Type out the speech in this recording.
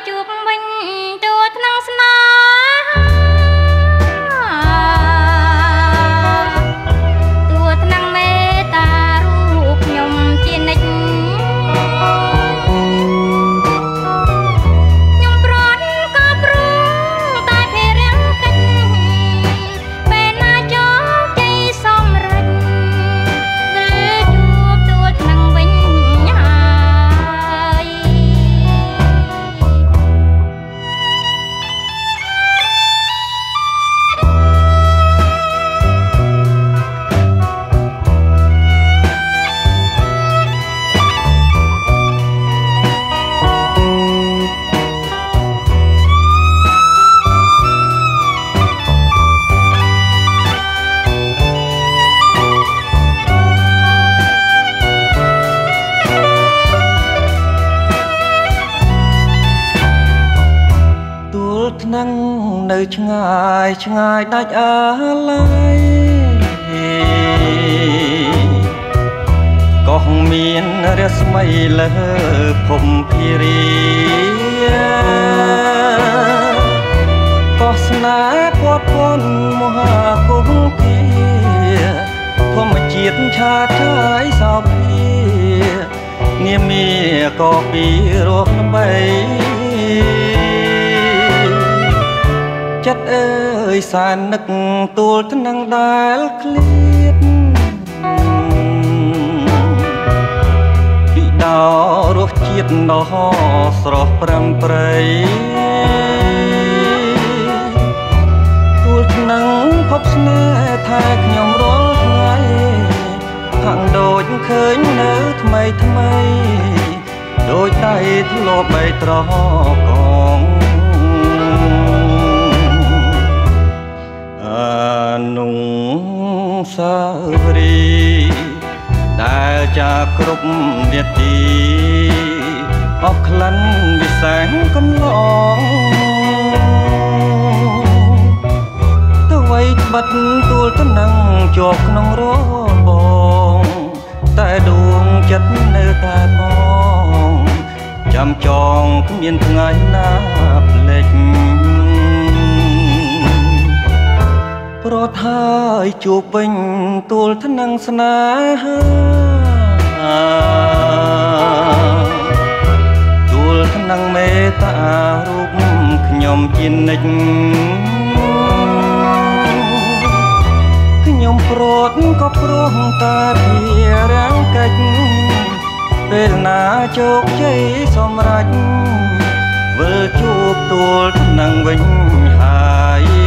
thank you. Bye. ឆ្ងាយឆ្ងាយដាច់អាឡ័យក៏មានរស្មីលើភពភារីក៏ស្នេហ៍ពាត់ពន់មហាគុំគាធម្មជាតិឆាតឆាយសោភានាមីក៏ពីរស់បី ចិត្តអើយសាននឹកទួលថ្នឹងដែលឃ្លៀតពីដោរសជាតិដ៏ស្រស់ប្រាំប្រៃទួលថ្នឹងភពស្នេហ៍ថាខ្ញុំរាល់ថ្ងៃហាក់ដូចឃើញនៅថ្មីថ្មី ដូចដៃធ្លាប់បីត្រកងនុង សាវរី ដែលចាគ្រប់នាទីអស់ក្លិនវិសែងកំឡងទៅໄວបិទទួលទៅនឹងជាប់ក្នុងរបង តែដួងចិត្តនៅតែផងចាំចងគ្មានថ្ងៃណាភ្លេច រត់ហើយជួបវិញទួលថ្នឹងស្នេហាទួលថ្នឹងមេត្តារូបខ្ញុំជានិច្ចខ្ញុំព្រាត់ក៏ព្រោះតែភារាំងកិច្ចពេលណាជោគជ័យសម្រេចវិលជួបទួលថ្នឹងវិញហើយ